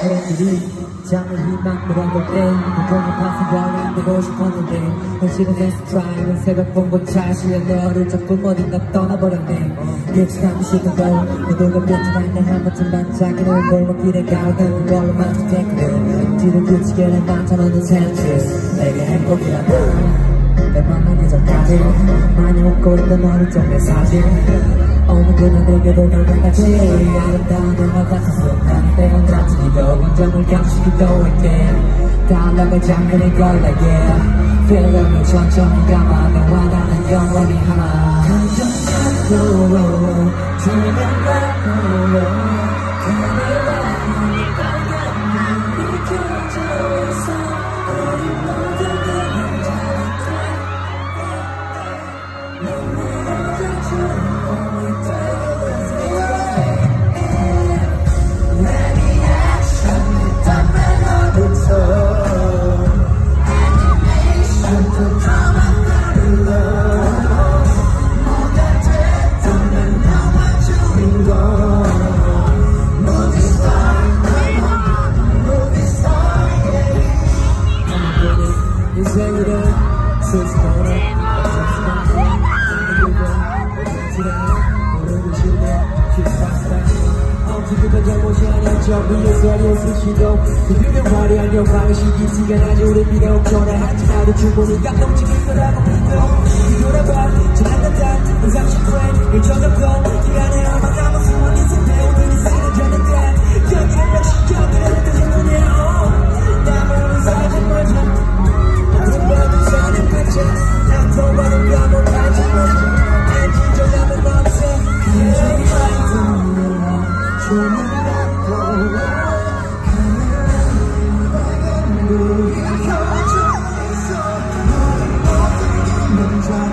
사람들이 잠을 희망으로 한걸 때 그동안 파생과는 되고 싶었는데 현실은 내 스트라이크는 새벽 본곳 잘 실려 너를 자꾸 어딘가 떠나버렸네. 예측하고 싶은 걸 모두가 빈틈한 날한 번쯤만 작은 골목길에 가로가는 걸로만 택해. 뒤를 붙이게 된 나타나는 센스 내게 행복이라고. 내 만나기 전까지 많이 웃고 있던 너를 좀내 사진 어느 그날 내게도 너같이 아름다운 영화 같았어 나는 때론 다투기도 감정을 감추기도 할게 달락을 잠그는 걸 내게 필름을 천천히 감아 너와 나는 영원히 하나 감정 갖고 주는 나로 그대 마음이 발견 비켜져 인생이란 슬퍼라 어떻게든 잘못이 아니었죠. 위에서 아니었을 수도 그들은 화려한 영광의 시기지가 나지 우리 비록 전화하지 나도 충분히 깜깜찍일 거라고